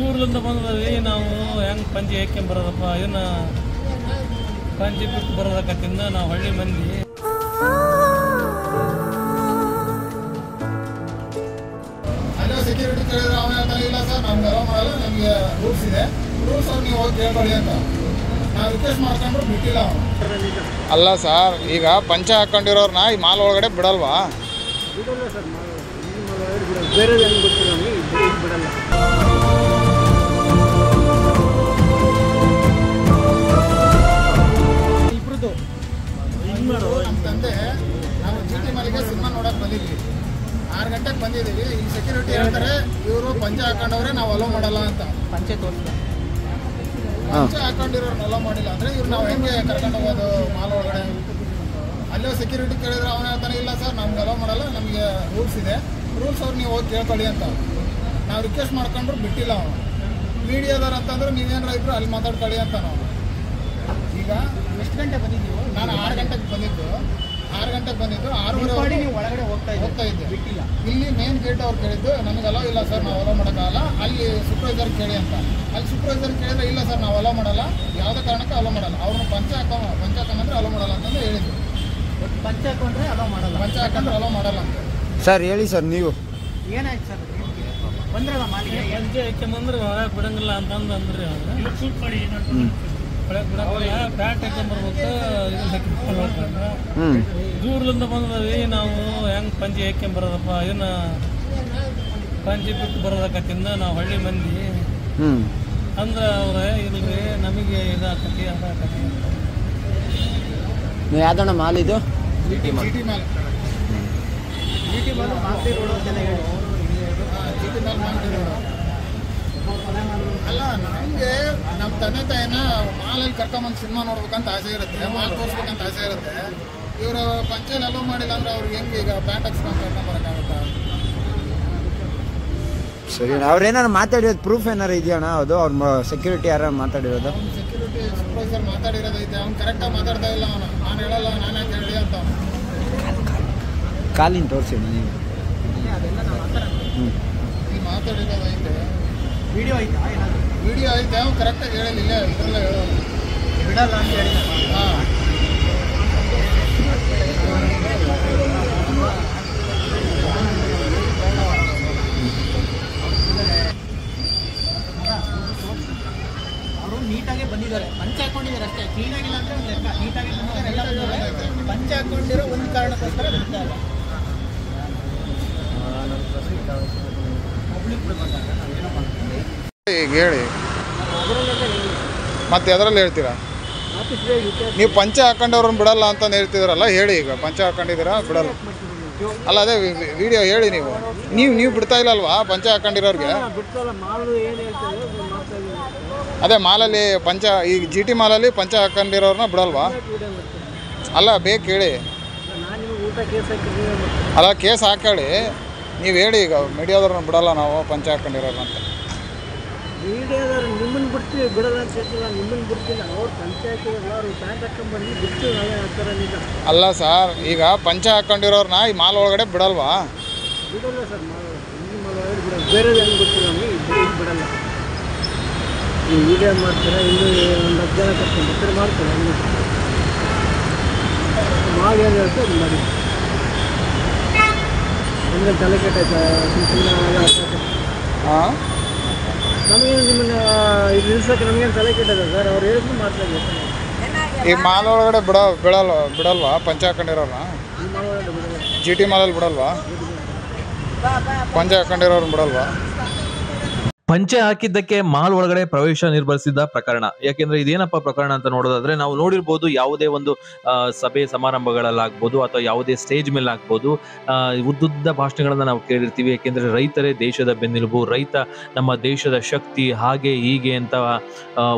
ದೂರದಿಂದ ಬಂದ್ರೆ ನಾವು ಹೆಂಗ್ ಪಂಚಿ ಏಕೆ ಬರೋದಪ್ಪ? ಏನ ಪಂಚಿ ಬಿಟ್ಟು ಬರೋದಕ್ಕತ್ತಿಂದ ನಾವು ಹಳ್ಳಿ ಮಂದಿ. ಅಲ್ಲೇ ಸೆಕ್ಯೂರಿಟಿ ಕೇಳಿದ್ರೆ ಅವನ ಹೇಳ್ತಾನೆ ಇಲ್ಲ ಸರ್. ನಮ್ಗೆ ಅಲೋ ಮಾಡಲ್ಲ ನಮಗೆ ರೂಲ್ಸ್ ಇದೆ. ರೂಲ್ಸ್ ಅವ್ರು ನೀವು ಹೋಗಿ ಕೇಳ್ಕೊಳ್ಳಿ ಅಂತ. ನಾವು ರಿಕ್ವೆಸ್ಟ್ ಮಾಡ್ಕೊಂಡ್ರು ಬಿಟ್ಟಿಲ್ಲ ಅವನು ಅಲ್ಲ ಸರ್ ಈಗ ಪಂಚ ಹಾಕೊಂಡಿರೋರ್ನ ಈ ಮಾಲ್ ಒಳಗಡೆ ಬಿಡಲ್ವಾ? ಬಿಡಲ್ಲ ಸರ್ ಬೇರೆ ಬಿಡಲ್ಲ. ನಮ್ಮ ತಂದೆ ನಾವು ಜಿ ಟಿ ಮಲ್ಲಿಗೆ ಸಿನಿಮಾ ನೋಡಕ್ ಬಂದಿದ್ವಿ. ಆರು ಗಂಟೆಗೆ ಬಂದಿದ್ದೀವಿ. ಈ ಸೆಕ್ಯೂರಿಟಿ ಹೇಳ್ತಾರೆ ಇವರು ಪಂಚೆ ಹಾಕೊಂಡವ್ರೆ ನಾವು ಅಲೋ ಮಾಡಲ್ಲ ಅಂತ. ಪಂಚೆ ತೋರಿಸಿದ ಪಂಚ ಹಾಕೊಂಡಿರೋರ್ನ ಅಲೋ ಮಾಡಿಲ್ಲ ಅಂದ್ರೆ ಇವ್ರು ನಾವು ಹೆಂಗೆ ಕರ್ಕೊಂಡು ಹೋಗೋದು ಮಾಲ್ ಒಳಗಡೆ? ಅಲ್ಲೇ ಸೆಕ್ಯೂರಿಟಿ ಕೇಳಿದ್ರೆ ಅವನ ಹೇಳ್ತಾನೆ ಇಲ್ಲ ಸರ್ ನಮ್ಗೆ ಅಲೋ ಮಾಡಲ್ಲ ನಮಗೆ ರೂಲ್ಸ್ ಇದೆ. ರೂಲ್ಸ್ ಅವ್ರು ನೀವು ಹೋಗಿ ಕೇಳ್ಕೊಳ್ಳಿ ಅಂತ. ನಾವು ರಿಕ್ವೆಸ್ಟ್ ಮಾಡ್ಕೊಂಡ್ರು ಬಿಟ್ಟಿಲ್ಲ ಅವನು. ಮೀಡಿಯಾದವ್ರು ಅಂತಂದ್ರೆ ನೀವೇನಾರ ಇದ್ರು ಅಲ್ಲಿ ಮಾತಾಡ್ಕೊಳ್ಳಿ ಅಂತ ನಾವು. ಈಗ ಎಷ್ಟು ಗಂಟೆ ಬಂದಿದ್ದೀವಿ? ನಾನು ಆರು ಗಂಟೆಗೆ ಬಂದಿದ್ದು. ಆರು ಗಂಟೆಗೆ ಬಂದಿದ್ದು ಆರು ಆರೂವರೆ ನೀವು ಒಳಗಡೆ ಹೋಗ್ತಾ ಹೋಗ್ತಾ ಇದ್ದೆ ಬಿಟ್ಟಿಲ್ಲ. ಇಲ್ಲಿ ಮೇನ್ ಗೇಟ್ ಅವ್ರು ಕೇಳಿದ್ದು ನಮಗೆ ಅಲೋ ಇಲ್ಲ ಸರ್ ನಾವು ಅಲೋ ಮಾಡೋಕ್ಕಾಗಲ್ಲ. ಅಲ್ಲಿ ಸೂಪರ್ವೈಸರ್ ಕೇಳಿ ಅಂತ. ಅಲ್ಲಿ ಸೂಪರ್ವೈಸರ್ ಕೇಳಿದ್ರೆ ಇಲ್ಲ ಸರ್ ನಾವು ಅಲೋ ಮಾಡಲ್ಲ. ಯಾವುದೇ ಕಾರಣಕ್ಕೂ ಅಲೋ ಮಾಡಲ್ಲ. ಅವ್ರನ್ನ ಪಂಚ ಹಾಕೋ ಪಂಚ ಹಾಕೊಂಡ್ರೆ ಅಲೋ ಮಾಡಲ್ಲ ಅಂತಂದು ಹೇಳಿದ್ರು. ಒಟ್ಟು ಪಂಚೆ ಹಾಕೊಂಡ್ರೆ ಅಲೋ ಮಾಡಲ್ಲ. ಪಂಚ ಹಾಕೊಂಡ್ರೆ ಅಲೋ ಮಾಡಲ್ಲ ಅಂತ. ಸರ್ ಹೇಳಿ ಸರ್ ನೀವು. ಏನಾಯ್ತು ಸರ್ ಬಂದ್ರಲ್ಲ ಮಾಲಿಗೆ? ಏನು ಪಂಚೆ ಹಾಕ್ಯಂಬಂದ್ರೆ ಒಳಗೆ ಬಿಡಂಗಿಲ್ಲ ಅಂತಂದು ಅಂದ್ರೆ ಸೂಟ್ ಮಾಡಿ ಪ್ಯಾಂಟ್ ಹಾಕ್ಕೊಂಬರ್ಬೇಕು ಹ್ಞೂ ದೂರದಿಂದ ಬಂದದ್ರಿ ನಾವು ಹೆಂಗ್ ಪಂಜಿ ಹಾಕ್ಕೊಂಡ್ ಬರೋದಪ್ಪ? ಇದನ್ನ ಪಂಜಿ ಬಿಟ್ಟು ಬರೋದಕ್ಕತ್ತಿಂದ ನಾವು ಹಳ್ಳಿ ಮಂದಿ. ಹ್ಞೂ ಅಂದ್ರೆ ಅವ್ರೆ ಇಲ್ರಿ ನಮಗೆ ಇದಾಕತಿ ಅದಾಕತಿ. ನೀವು ಯಾವ್ದಣ್ಣ ಮಾಲ್ ಇದು? ಜಿ ಟಿ ಮೇಲೆ. ಜಿ ಟಿ ಬಂದು ಮಾಸ್ತಿ ರೋಡ್ ಅಂತೆಲ್ಲ ಹೇಳಿ ಜಿ ಟಿ ಮೇಲೆ ಮಾಡ್ತಿದ್ರು ಅಲ್ಲ ನಮಗೆ ನಮ್ಮ ತಂದೆ ತಾಯಿನ ಮಾಲಲ್ಲಿ ಕರ್ಕೊಂಬಂದು ಸಿನಿಮಾ ನೋಡ್ಬೇಕಂತ ಆಸೆ ಇರುತ್ತೆ ಮಾಲ್ ತೋರಿಸ್ಬೇಕಂತ ಆಸೆ ಇರುತ್ತೆ. ಇವರು ಪಂಚೆಯಲ್ಲಿ ಅಲೋ ಮಾಡಿಲ್ಲ ಅಂದ್ರೆ ಅವ್ರಿಗೆ ಹೆಂಗೆ ಈಗ ಪ್ಯಾಂಟ್ ಹಾಕ್ಸ್ಕೊಂಡು ಕರ್ಕೊಂಬರಕ್ಕಾಗುತ್ತಾ? ಸರಿ ಅವ್ರೇನಾರು ಮಾತಾಡಿರೋದು ಪ್ರೂಫ್ ಏನಾರು ಇದೆಯಣ್ಣ ಅದು? ಅವ್ರ ಸೆಕ್ಯೂರಿಟಿ ಯಾರು ಮಾತಾಡಿರೋದು? ಸೆಕ್ಯೂರಿಟಿ ಸೂಪರ್ವೈಸರ್ ಮಾತಾಡಿರೋದೈತೆ ಅವ್ನು ಕರೆಕ್ಟಾಗಿ ಮಾತಾಡ್ತಾ ಇಲ್ಲ ಅವನು. ನಾನು ಹೇಳಲ್ಲ ನಾನು ಯಾಕೆ ಹೇಳಿ ಅಂತ ಕಾಲಿನ ತೋರಿಸಿ ನೀವು. ಮಾತಾಡಿರೋದೈತೆ ವಿಡಿಯೋ ಐತಾ? ಏನಾದ್ರು? ವಿಡಿಯೋ ಐತೆ ಅವ್ನು ಕರೆಕ್ಟಾಗಿ ಹೇಳಲಿಲ್ಲ ಇದ್ರಲ್ಲ ಹೇಳೋದು. ಬಿಡಲ್ಲ ಅಂತ ಹೇಳಿ ಹಾಂ. ಅವರು ನೀಟಾಗಿ ಬಂದಿದ್ದಾರೆ. ಪಂಚೆ ಹಾಕೊಂಡಿದ್ದಾರೆ ಅಷ್ಟೇ. ಕ್ಲೀನ್ ಆಗಿಲ್ಲ ಅಂದ್ರೆ ಒಂದು ಲೆಕ್ಕ. ನೀಟಾಗಿ ಬಂದಿದ್ದಾರೆ. ಎಲ್ಲ ಬಂದಿದ್ದಾರೆ. ಪಂಚೆ ಹಾಕೊಂಡಿರೋ ಒಂದು ಕಾರಣಕ್ಕೋಸ್ಕರ ಇಲ್ಲ ಪಬ್ಲಿಕ್ ಬಂದಾಗ ನಾವೇನೋ ಮಾಡ್ತೀವಿ. ಈಗ ಹೇಳಿ. ಮತ್ತೆ ಅದರಲ್ಲಿ ಹೇಳ್ತೀರಾ? ನೀವು ಪಂಚ ಹಾಕೊಂಡವ್ರನ್ನ ಬಿಡಲ್ಲ ಅಂತ ಹೇಳ್ತಿದ್ರಲ್ಲ ಹೇಳಿ ಈಗ. ಪಂಚ ಹಾಕೊಂಡಿದ್ದೀರಾ? ಬಿಡಲ್ಲ. ಅಲ್ಲ ಅದೇ ವಿಡಿಯೋ ಹೇಳಿ ನೀವು. ನೀವು ನೀವು ಬಿಡ್ತಾ ಇಲ್ಲ. ಅಲ್ವಾ ಪಂಚ ಹಾಕೊಂಡಿರೋರಿಗೆ ಅದೇ ಮಾಲಲ್ಲಿ ಪಂಚ ಈ ಜಿ ಟಿ ಮಾಲಲ್ಲಿ ಪಂಚ ಹಾಕೊಂಡಿರೋರ್ನ ಬಿಡಲ್ವಾ? ಅಲ್ಲ ಬೇಕು ಹೇಳಿ ಅಲ್ಲ ಕೇಸ್ ಹಾಕೊಳ್ಳಿ ನೀವು ಹೇಳಿ ಈಗ ಮೀಡಿಯಾದವ್ರನ್ನ ಬಿಡಲ್ಲ ನಾವು ಪಂಚ ಹಾಕೊಂಡಿರೋರು ಅಂತ. ಮೀಡಿಯಾದವ್ರು ನಿಮ್ಮನ್ನು ಬಿಡ್ತೀವಿ ಬಿಡಲ್ಲ ಅಂತ ಹೇಳ್ತಿಲ್ಲ ನಿಮ್ಮನ್ನು ಬಿಡ್ತಿಲ್ಲ ಅವ್ರು ಪಂಚಾಯತ್ ಎಲ್ಲರೂ ಪ್ಯಾಂಟ್ ಹಾಕೊಂಡ್ಬಂದು ಬಿಡ್ತೀವಿ ನಾವೇ ಥರ ಅಲ್ಲ ಸರ್ ಈಗ ಪಂಚ ಹಾಕೊಂಡಿರೋರ್ನ ಈ ಮಾಲ್ ಒಳಗಡೆ ಬಿಡಲ್ವಾ? ಬಿಡಲ್ಲ ಸರ್ ಮಾಡೋದು ಇಲ್ಲಿ ಬೇರೆ ಬಿಡಲ್ಲ. ಬೇರೆದು ಏನು ಗೊತ್ತಿಲ್ಲ ನಮಗೆ ಇಲ್ಲಿ ಬಿಡಲ್ಲ. ನೀವು ವಿಡಿಯೋ ಮಾಡ್ತೀರಾ ಇಲ್ಲಿ ಒಂದು ಹತ್ತು ಜನ ಕರ್ಕೊಂಡು ಬರ್ತಾರೆ ಮಾಡ್ತಾರೆ ಹಂಗೆ ಮಾಡಿ ಏನು ಹೇಳ್ತಾರೆ? ಅದು ಮಾಡಿ. ನಮಗೆ ತಲೆ ಕೆಟ್ಟೈತೆ? ಹಾಂ ನಮಗೇನು ನಿಮ್ಮನ್ನ ಇದು ನಿಲ್ಸೋಕೆ ನಮಗೇನು ತಲೆ ಕೆಟ್ಟದ ಸರ್? ಅವ್ರು ಹೇಳಿದ್ರು ಮಾಡ್ತಾ ಈ ಮಾಲ್ ಒಳಗಡೆ ಬಿಡ ಬಿಡಲ್ವ? ಬಿಡಲ್ವಾ ಪಂಚ ಹಾಕೊಂಡಿರೋರ್ನ ಜಿ ಟಿ ಮಾಲಲ್ಲಿ ಬಿಡಲ್ವಾ? ಪಂಚ ಹಾಕೊಂಡಿರೋರ್ನ ಬಿಡಲ್ವಾ? ಪಂಚೆ ಹಾಕಿದ್ದಕ್ಕೆ ಮಾಲ್ ಒಳಗಡೆ ಪ್ರವೇಶ ನಿರ್ಬಂಧಿಸಿದ ಪ್ರಕರಣ. ಯಾಕೆಂದ್ರೆ ಇದೇನಪ್ಪ ಪ್ರಕರಣ ಅಂತ ನೋಡೋದಾದ್ರೆ ನಾವು ನೋಡಿರ್ಬೋದು ಯಾವುದೇ ಒಂದು ಸಭೆ ಸಮಾರಂಭಗಳಲ್ಲಾಗ್ಬೋದು ಅಥವಾ ಯಾವುದೇ ಸ್ಟೇಜ್ ಮೇಲೆ ಆಗ್ಬೋದು ಉದ್ದುದ್ದ ಭಾಷಣಗಳನ್ನ ನಾವು ಕೇಳಿರ್ತೀವಿ. ಯಾಕೆಂದ್ರೆ ರೈತರೇ ದೇಶದ ಬೆನ್ನೆಲುಬು, ರೈತ ನಮ್ಮ ದೇಶದ ಶಕ್ತಿ ಹಾಗೆ ಹೀಗೆ ಅಂತ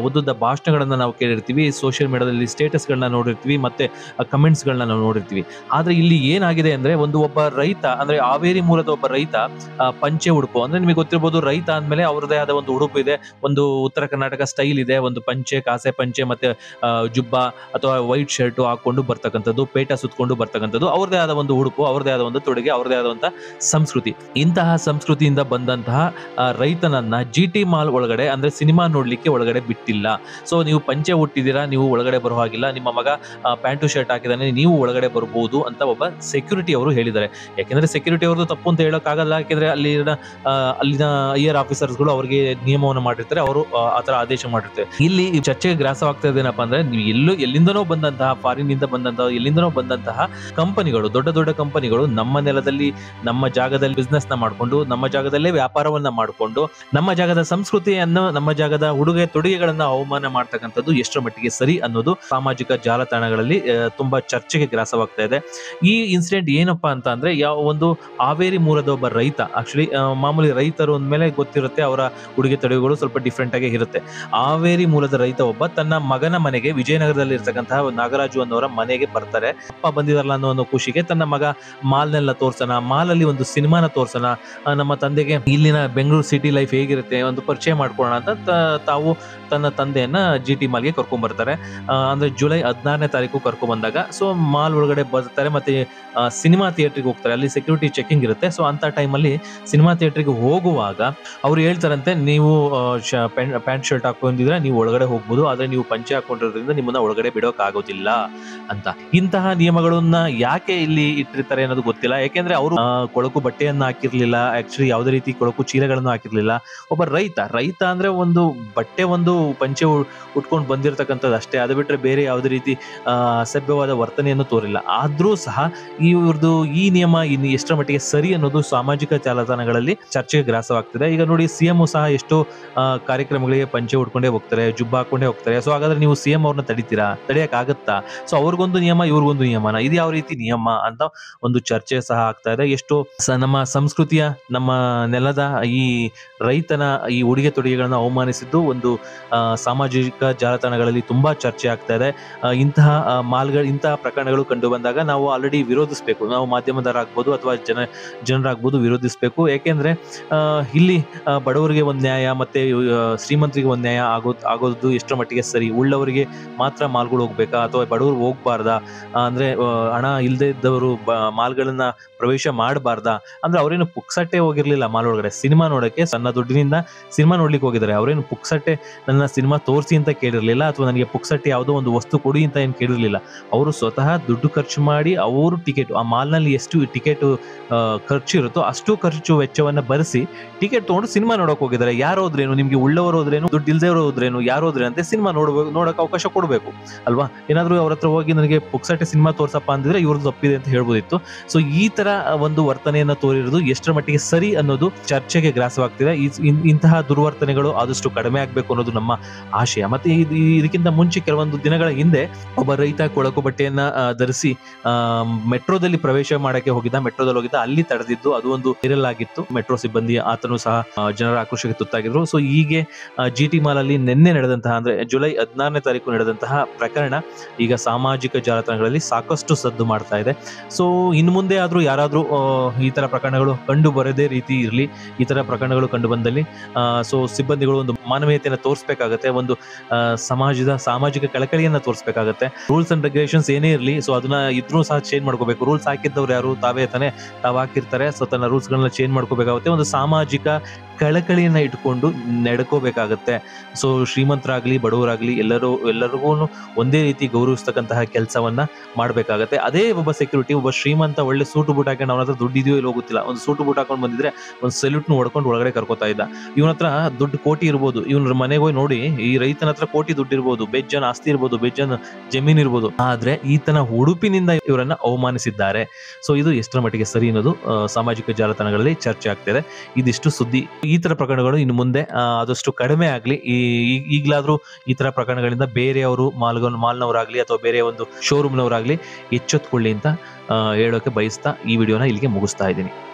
ಉದ್ದುದ್ದ ಭಾಷಣಗಳನ್ನ ನಾವು ಕೇಳಿರ್ತೀವಿ. ಸೋಷಿಯಲ್ ಮೀಡಿಯಾದಲ್ಲಿ ಸ್ಟೇಟಸ್ಗಳನ್ನ ನೋಡಿರ್ತೀವಿ ಮತ್ತೆ ಕಮೆಂಟ್ಸ್ಗಳನ್ನ ನಾವು ನೋಡಿರ್ತೀವಿ. ಆದ್ರೆ ಇಲ್ಲಿ ಏನಾಗಿದೆ ಅಂದ್ರೆ ಒಂದು ಒಬ್ಬ ರೈತ, ಅಂದ್ರೆ ಹಾವೇರಿ ಮೂಲದ ಒಬ್ಬ ರೈತ ಪಂಚೆ ಉಡುಪು. ಅಂದ್ರೆ ನಿಮಗೆ ಗೊತ್ತಿರ್ಬೋದು ರೈತ ಅಂದ್ಮೇಲೆ ಅವ್ರ ಅವ್ರದೇ ಆದ ಒಂದು ಉಡುಪು ಇದೆ ಒಂದು ಉತ್ತರ ಕರ್ನಾಟಕ ಸ್ಟೈಲ್ ಇದೆ ಒಂದು ಪಂಚೆ ಕಾಸೆ ಪಂಚೆ ಮತ್ತೆ ಜುಬ್ಬ ಅಥವಾ ವೈಟ್ ಶರ್ಟ್ ಹಾಕೊಂಡು ಬರ್ತಕ್ಕಂಥದ್ದು ಪೇಟ ಸುತ್ತಕೊಂಡು ಬರ್ತಕ್ಕಂಥದ್ದು ಅವ್ರದೇ ಆದ ಒಂದು ಉಡುಪು ಅವ್ರದೇ ಆದ ಒಂದು ತೊಡುಗೆ ಅವ್ರದೇ ಆದಂತಹ ಸಂಸ್ಕೃತಿ. ಇಂತಹ ಸಂಸ್ಕೃತಿಯಿಂದ ಬಂದಂತಹ ರೈತನನ್ನ ಜಿ ಟಿ ಮಾಲ್ ಒಳಗಡೆ ಅಂದ್ರೆ ಸಿನಿಮಾ ನೋಡ್ಲಿಕ್ಕೆ ಒಳಗಡೆ ಬಿಟ್ಟಿಲ್ಲ. ಸೊ ನೀವು ಪಂಚೆ ಹುಟ್ಟಿದ್ದೀರಾ ನೀವು ಒಳಗಡೆ ಬರೋ ಹಾಗಿಲ್ಲ ನಿಮ್ಮ ಮಗ ಪ್ಯಾಂಟು ಶರ್ಟ್ ಹಾಕಿದಾನೆ ನೀವು ಒಳಗಡೆ ಬರಬಹುದು ಅಂತ ಒಬ್ಬ ಸೆಕ್ಯೂರಿಟಿ ಅವರು ಹೇಳಿದ್ದಾರೆ. ಯಾಕೆಂದ್ರೆ ಸೆಕ್ಯೂರಿಟಿ ಅವ್ರದ್ದು ತಪ್ಪು ಅಂತ ಹೇಳೋಕ್ಕಾಗಲ್ಲ ಯಾಕೆಂದ್ರೆ ಅಲ್ಲಿನ ಆ, ಅಲ್ಲಿನ ಐಆರ್ ಆಫೀಸರ್ಸ್ಗಳು ಅವರಿಗೆ ನಿಯಮವನ್ನು ಮಾಡಿರ್ತಾರೆ, ಅವರು ಆತರ ತರ ಆದೇಶ ಮಾಡಿರ್ತಾರೆ. ಇಲ್ಲಿ ಚರ್ಚೆಗೆ ಗ್ರಾಸವಾಗ್ತಾ ಇದೇನಪ್ಪ ಅಂದ್ರೆ, ನೀವು ಎಲ್ಲೂ, ಎಲ್ಲಿಂದನೋ ಬಂದಂತಹ ಫಾರಿನ್ ಇಂದ ಬಂದಂತಹ, ಎಲ್ಲಿಂದನೋ ಬಂದಂತಹ ಕಂಪನಿಗಳು, ದೊಡ್ಡ ದೊಡ್ಡ ಕಂಪನಿಗಳು ನಮ್ಮ ನೆಲದಲ್ಲಿ, ನಮ್ಮ ಜಾಗದಲ್ಲಿ ಬಿಸ್ನೆಸ್ನ ಮಾಡ್ಕೊಂಡು, ನಮ್ಮ ಜಾಗದಲ್ಲೇ ವ್ಯಾಪಾರವನ್ನ ಮಾಡಿಕೊಂಡು, ನಮ್ಮ ಜಾಗದ ಸಂಸ್ಕೃತಿಯನ್ನು, ನಮ್ಮ ಜಾಗದ ಉಡುಗೆ, ತೊಡುಗೆಗಳನ್ನ ಅವಮಾನ ಮಾಡ್ತಕ್ಕಂಥದ್ದು ಎಷ್ಟರ ಮಟ್ಟಿಗೆ ಸರಿ ಅನ್ನೋದು ಸಾಮಾಜಿಕ ಜಾಲತಾಣಗಳಲ್ಲಿ ತುಂಬಾ ಚರ್ಚೆಗೆ ಗ್ರಾಸವಾಗ್ತಾ ಇದೆ. ಈ ಇನ್ಸಿಡೆಂಟ್ ಏನಪ್ಪಾ ಅಂತ ಅಂದ್ರೆ ಯಾವ ಒಂದು ಹಾವೇರಿ ಮೂಲದ ಒಬ್ಬ ರೈತ ಆಕ್ಚುಲಿ ಮಾಮೂಲಿ ರೈತರು ಅಂದ್ಮೇಲೆ ಗೊತ್ತಿರುತ್ತೆ, ಅವರ ಉಡುಗೆ ತೊಡುಗೆಗಳು ಸ್ವಲ್ಪ ಡಿಫ್ರೆಂಟ್ ಆಗಿ ಇರುತ್ತೆ. ಹಾವೇರಿ ಮೂಲದ ರೈತ ಒಬ್ಬ ತನ್ನ ಮಗನ ಮನೆಗೆ ವಿಜಯನಗರದಲ್ಲಿ ಇರ್ತಕ್ಕಂತಹ ನಾಗರಾಜು ಅನ್ನೋರ ಮನೆಗೆ ಬರ್ತಾರೆ. ಅಪ್ಪ ಬಂದಿದಾರಲ್ಲ ಅನ್ನೋ ಒಂದು ಖುಷಿಗೆ ತನ್ನ ಮಗ ಮಾಲ್ನೆಲ್ಲ ತೋರ್ಸೋಣ, ಮಾಲಲ್ಲಿ ಒಂದು ಸಿನಿಮಾನ ತೋರ್ಸೋಣ ನಮ್ಮ ತಂದೆಗೆ ಇಲ್ಲಿನ ಬೆಂಗಳೂರು ಸಿಟಿ ಲೈಫ್ ಹೇಗಿರುತ್ತೆ ಒಂದು ಪರಿಚಯ ಮಾಡ್ಕೊಳ್ಳೋಣ ಅಂತ ತಾವು ತನ್ನ ತಂದೆಯನ್ನ ಜಿ ಟಿ ಮಾಲ್ಗೆ ಕರ್ಕೊಂಡ್ ಬರ್ತಾರೆ. ಅಂದ್ರೆ ಜುಲೈ ಹದಿನಾರನೇ ತಾರೀಕು ಕರ್ಕೊಂಡ್ ಬಂದಾಗ. ಸೊ ಮಾಲ್ ಒಳಗಡೆ ಬರ್ತಾರೆ ಮತ್ತೆ ಸಿನಿಮಾ ಥಿಯೇಟ್ರಿಗೆ ಹೋಗ್ತಾರೆ. ಅಲ್ಲಿ ಸೆಕ್ಯೂರಿಟಿ ಚೆಕಿಂಗ್ ಇರುತ್ತೆ. ಸೊ ಅಂತ ಟೈಮಲ್ಲಿ ಸಿನಿಮಾ ಥಿಯೇಟ್ರಿಗೆ ಹೋಗುವಾಗ ಅವ್ರು ಹೇಳ್ತಾರಂತೆ ನೀವು ಪ್ಯಾಂಟ್ ಶರ್ಟ್ ಹಾಕೊಂಡಿದ್ರೆ ನೀವು ಒಳಗಡೆ ಹೋಗ್ಬೋದು. ಆದ್ರೆ ನೀವು ಪಂಚೆ ಹಾಕೊಂಡಿರೋದ್ರಿಂದ ನಿಮ್ಮನ್ನ ಒಳಗಡೆ ಬಿಡೋಕ್ ಆಗೋದಿಲ್ಲ ಅಂತ. ಇಂತಹ ನಿಯಮಗಳನ್ನ ಯಾಕೆ ಇಲ್ಲಿ ಇಟ್ಟಿರ್ತಾರೆ ಅನ್ನೋದು ಗೊತ್ತಿಲ್ಲ. ಯಾಕೆಂದ್ರೆ ಅವರು ಕೊಳಕು ಬಟ್ಟೆಯನ್ನ ಹಾಕಿರ್ಲಿಲ್ಲ. ಆಕ್ಚುಲಿ ಯಾವುದೇ ರೀತಿ ಕೊಳಕು ಚೀಲಗಳನ್ನು ಹಾಕಿರ್ಲಿಲ್ಲ. ಒಬ್ಬ ರೈತ ರೈತ ಅಂದ್ರೆ ಒಂದು ಬಟ್ಟೆ ಒಂದು ಪಂಚೆ ಉಟ್ಕೊಂಡು ಬಂದಿರತಕ್ಕಂಥದ್ದು ಅಷ್ಟೇ. ಅದು ಬಿಟ್ರೆ ಬೇರೆ ಯಾವುದೇ ರೀತಿ ಅಸಭ್ಯವಾದ ವರ್ತನೆಯನ್ನು ತೋರಿಲ್ಲ. ಆದ್ರೂ ಸಹ ಇವ್ರದ್ದು ಈ ನಿಯಮ ಇನ್ನು ಎಷ್ಟರ ಮಟ್ಟಿಗೆ ಸರಿ ಅನ್ನೋದು ಸಾಮಾಜಿಕ ಜಾಲತಾಣಗಳಲ್ಲಿ ಚರ್ಚೆಗೆ ಗ್ರಾಸವಾಗ್ತಿದೆ. ಈಗ ನೋಡಿ ಸಿಎಂ ಸಹ ಎಷ್ಟೋ ಕಾರ್ಯಕ್ರಮಗಳಿಗೆ ಪಂಚೆ ಉಟ್ಕೊಂಡೇ ಹೋಗ್ತಾರೆ ಜುಬ್ಬ ಹಾಕೊಂಡೇ ಹೋಗ್ತಾರೆ. ಸೊ ಹಾಗಾದ್ರೆ ನೀವು ಸಿಎಂ ಅವ್ರನ್ನ ತಡಿತೀರಾ? ತಡೆಯಕ್ ಆಗತ್ತಾ ಸೊ ಅವ್ರಿಗೊಂದು ನಿಯಮ ಇವ್ರಿಗೊಂದು ನಿಯಮನ. ಇದು ಯಾವ ರೀತಿ ನಿಯಮ ಅಂತ ಒಂದು ಚರ್ಚೆ ಸಹ ಆಗ್ತಾ ಇದೆ. ಎಷ್ಟು ನಮ್ಮ ಸಂಸ್ಕೃತಿಯ ನಮ್ಮ ನೆಲದ ಈ ರೈತನ ಈ ಉಡುಗೆ ತೊಡುಗೆಗಳನ್ನ ಅವಮಾನಿಸಿದ್ದು ಒಂದು ಸಾಮಾಜಿಕ ಜಾಲತಾಣಗಳಲ್ಲಿ ತುಂಬಾ ಚರ್ಚೆ ಆಗ್ತಾ ಇದೆ. ಇಂತಹ ಮಾಲ್ಗಳ ಇಂತಹ ಪ್ರಕರಣಗಳು ಕಂಡು ಬಂದಾಗ ನಾವು ಆಲ್ರೆಡಿ ವಿರೋಧಿಸಬೇಕು. ನಾವು ಮಾಧ್ಯಮದವರಾಗ್ಬೋದು ಅಥವಾ ಜನ ಜನರಾಗ್ಬೋದು ವಿರೋಧಿಸಬೇಕು. ಯಾಕೆಂದ್ರೆ ಇಲ್ಲಿ ಆ, ಬಡವರಿಗೆ ಒಂದು ನ್ಯಾಯ ಮತ್ತೆ ಶ್ರೀಮಂತರಿಗೆ ಒಂದು ನ್ಯಾಯ ಆಗೋ, ಆಗೋದು ಎಷ್ಟರ ಮಟ್ಟಿಗೆ ಸರಿ. ಉಳ್ಳವರಿಗೆ ಮಾತ್ರ ಮಾಲ್ಗಳು ಹೋಗ್ಬೇಕಾ? ಅಥವಾ ಬಡವರು ಹೋಗ್ಬಾರ್ದಾ? ಅಂದ್ರೆ ಹಣ ಇಲ್ಲದೆ ಇದ್ದವರು ಬ- ಮಾಲ್ಗಳನ್ನ ಪ್ರವೇಶ ಮಾಡಬಾರ್ದಾ? ಅಂದ್ರೆ ಅವರೇನು ಪುಕ್ಸಟ್ಟೆ ಹೋಗಿರ್ಲಿಲ್ಲ ಮಾಲ್ ಒಳಗಡೆ ಸಿನಿಮಾ ನೋಡಕ್ಕೆ ಸಣ್ಣ ದುಡ್ಡಿನಿಂದ ಸಿನಿಮಾ ನೋಡ್ಲಿಕ್ಕೆ ಹೋಗಿದ್ದಾರೆ. ಅವರೇನು ಪುಕ್ಸಟ್ಟೆ ನನ್ನ ಸಿನಿಮಾ ತೋರಿಸಿ ಅಂತ ಕೇಳಿರ್ಲಿಲ್ಲ ಅಥವಾ ನನಗೆ ಪುಕ್ಸಟ್ಟೆ ಯಾವುದೋ ಒಂದು ವಸ್ತು ಕೊಡಿ ಅಂತ ಏನು ಕೇಳಿರ್ಲಿಲ್ಲ. ಅವರು ಸ್ವತಃ ದುಡ್ಡು ಖರ್ಚು ಮಾಡಿ ಅವರು ಟಿಕೆಟ್, ಆ ಮಾಲ್ನಲ್ಲಿ ಎಷ್ಟು ಟಿಕೆಟ್ ಖರ್ಚು ಇರುತ್ತೋ ಅಷ್ಟು ಖರ್ಚು ವೆಚ್ಚವನ್ನ ಭರಿಸಿ ಟಿಕೆಟ್ ತೊಗೊಂಡು ಸಿನಿಮಾ ನೋಡಕ್ ಹೋಗಿದ್ದಾರೆ. ಯಾರು ಹೋದ್ರೇನು? ನಿಮ್ಗೆ ಉಳ್ಳವರು ಹೋದ್ರೇನು? ದುಡ್ಡು ಇಲ್ದೇ ಹೋದ್ರೇನು? ಯಾರು ಹೋದ್ರೆ ಅಂತ ಸಿನಿಮಾ ನೋಡ್ಬೇಕು ನೋಡಕ್ ಅವಕಾಶ ಕೊಡಬೇಕು, ಅಲ್ವಾ? ಏನಾದ್ರೂ ಅವ್ರ ಹತ್ರ ಹೋಗಿ ನನಗೆ ಪುಕ್ಸಟ್ಟೆ ಸಿನಿಮಾ ತೋರ್ಸಪ್ಪ ಅಂದ್ರೆ ಇವ್ರದ್ದು ತಪ್ಪಿದೆ ಅಂತ ಹೇಳ್ಬೋದಿತ್ತು. ಸೊ, ಈ ತರ ಒಂದು ವರ್ತನೆಯನ್ನ ತೋರಿರೋದು ಎಷ್ಟರ ಮಟ್ಟಿಗೆ ಸರಿ ಅನ್ನೋದು ಚರ್ಚೆಗೆ ಗ್ರಾಸವಾಗ್ತಿದೆ. ಇಂತಹ ದುರ್ವರ್ತನೆಗಳು ಆದಷ್ಟು ಕಡಿಮೆ ಆಗ್ಬೇಕು ಅನ್ನೋದು ನಮ್ಮ ಆಶಯ ಮತ್ತೆ ಇದಕ್ಕಿಂತ ಮುಂಚೆ ಕೆಲವೊಂದು ದಿನಗಳ ಹಿಂದೆ ಒಬ್ಬ ರೈತ ಕೊಳಕು ಬಟ್ಟೆಯನ್ನ ಧರಿಸಿ ಮೆಟ್ರೋದಲ್ಲಿ ಪ್ರವೇಶ ಮಾಡಕ್ಕೆ ಹೋಗಿದ್ದ, ಮೆಟ್ರೋದಲ್ಲಿ ಹೋಗಿದ್ದ, ಅಲ್ಲಿ ತಡೆದಿದ್ದು, ಅದು ಒಂದು ವೈರಲ್ ಆಗಿತ್ತು. ಮೆಟ್ರೋ ಸಿಬ್ಬಂದಿ ಆತನು ಸಹ ಜನರ ಆಕ್ರೋಶಕ್ಕೆ ತುತ್ತಾಗಿದ್ರು. ಸೊ ಹೀಗೆ ಜಿ ಟಿ ಮಾಲ್ ಅಲ್ಲಿ ನಿನ್ನೆ ನಡೆದಂತಹ, ಅಂದ್ರೆ ಜುಲೈ ಹದಿನಾರನೇ ತಾರೀಕು ನಡೆದಂತಹ ಪ್ರಕರಣ ಈಗ ಸಾಮಾಜಿಕ ಜಾಲತಾಣಗಳಲ್ಲಿ ಸಾಕಷ್ಟು ಸದ್ದು ಮಾಡ್ತಾ ಇದೆ. ಸೊ ಇನ್ನು ಮುಂದೆ ಆದ್ರೂ ಯಾರಾದ್ರೂ ಈ ತರ ಪ್ರಕರಣಗಳು ಕಂಡು ಬರದೇ ರೀತಿ ಇರಲಿ, ಈ ತರ ಪ್ರಕರಣಗಳು ಕಂಡು ಬಂದಲ್ಲಿ ಸೊ ಸಿಬ್ಬಂದಿಗಳು ಒಂದು ಮಾನವೀಯತೆಯನ್ನು ತೋರಿಸಬೇಕಾಗತ್ತೆ, ಒಂದು ಸಮಾಜದ ಸಾಮಾಜಿಕ ಕಳಕಳಿಯನ್ನು ತೋರಿಸಬೇಕಾಗತ್ತೆ. ರೂಲ್ಸ್ ಅಂಡ್ ರೆಗ್ಯುಲೇಷನ್ಸ್ ಏನೇ ಇರಲಿ ಸೊ ಅದನ್ನ ಇದ್ರೂ ಸಹ ಚೇಂಜ್ ಮಾಡ್ಕೋಬೇಕು. ರೂಲ್ಸ್ ಹಾಕಿದ್ದವ್ರು ಯಾರು? ತಾವೇ ತಾನೇ ತಾವು ಹಾಕಿರ್ತಾರೆ. ಸೊ ತನ್ನ ರೂಲ್ಸ್ ಗಳನ್ನ ಚೇಂಜ್ ಮಾಡ್ಕೋಬೇಕಾಗುತ್ತೆ. ಒಂದು ಸಾಮಾಜಿಕ ಕಳಕಳಿಯನ್ನ ಇಟ್ಕೊಂಡು ನಡ್ಕೋಬೇಕಾಗತ್ತೆ. ಸೊ ಶ್ರೀಮಂತರಾಗ್ಲಿ, ಬಡವರಾಗ್ಲಿ ಎಲ್ಲರೂ ಎಲ್ಲರಿಗೂ ಒಂದೇ ರೀತಿ ಗೌರವಿಸ್ತಕ್ಕಂತಹ ಕೆಲಸವನ್ನ ಮಾಡ್ಬೇಕಾಗತ್ತೆ. ಅದೇ ಒಬ್ಬ ಸೆಕ್ಯೂರಿಟಿ ಒಬ್ಬ ಶ್ರೀಮಂತ ಒಳ್ಳೆ ಸೂಟು ಬೂಟ್ ಹಾಕೊಂಡು ಅವನ ಹತ್ರ ದುಡ್ಡಿದೆಯೋ ಇಲ್ಲೋ ಗೊತ್ತಿಲ್ಲ. ಒಂದು ಸೂಟು ಬೂಟ್ ಹಾಕೊಂಡು ಬಂದಿದ್ರೆ ಒಂದು ಸೆಲ್ಯೂಟ್ನ ಹೊಡ್ಕೊಂಡು ಒಳಗಡೆ ಕರ್ಕೋತಾ ಇದ್ದ. ಇವನ ಹತ್ರ ದುಡ್ಡು ಕೋಟಿ ಇರ್ಬೋದು. ಇವನ ಮನೆಗೆ ಹೋಗಿ ನೋಡಿ, ಈ ರೈತನ ಹತ್ರ ಕೋಟಿ ದುಡ್ಡು ಇರ್ಬೋದು. ಬೆಜ್ಜನ ಆಸ್ತಿ ಇರ್ಬೋದು ಬೆಜ್ಜನ ಜಮೀನ್ ಇರ್ಬೋದು. ಆದ್ರೆ ಈತನ ಉಡುಪಿನಿಂದ ಇವರನ್ನ ಅವಮಾನಿಸಿದ್ದಾರೆ. ಸೊ ಇದು ಎಷ್ಟರ ಮಟ್ಟಿಗೆ ಸರಿ ಅನ್ನೋದು ಸಾಮಾಜಿಕ ಜಾಲತಾಣಗಳಲ್ಲಿ ಚರ್ಚೆ ಆಗ್ತಿದೆ. ಇದಿಷ್ಟು ಸುದ್ದಿ. ಈ ತರ ಪ್ರಕರಣಗಳು ಇನ್ನು ಮುಂದೆ ಆದಷ್ಟು ಕಡಿಮೆ ಆಗ್ಲಿ, ಈ, ಈ- ಈಗ್ಲಾದ್ರೂ ಈ ತರ ಪ್ರಕರಣಗಳಿಂದ ಬೇರೆಯವರು ಮಾಲ್ ಮಾಲ್ನವರಾಗ್ಲಿ ಅಥವಾ ಬೇರೆ ಒಂದು ಶೋರೂಮ್ನವರಾಗ್ಲಿ ಎಚ್ಚೆತ್ಕೊಳ್ಳಿ ಅಂತ ಹೇಳೋಕೆ ಬಯಸ್ತಾ ಈ ವಿಡಿಯೋನ ಇಲ್ಲಿಗೆ ಮುಗಿಸ್ತಾ ಇದ್ದೀನಿ.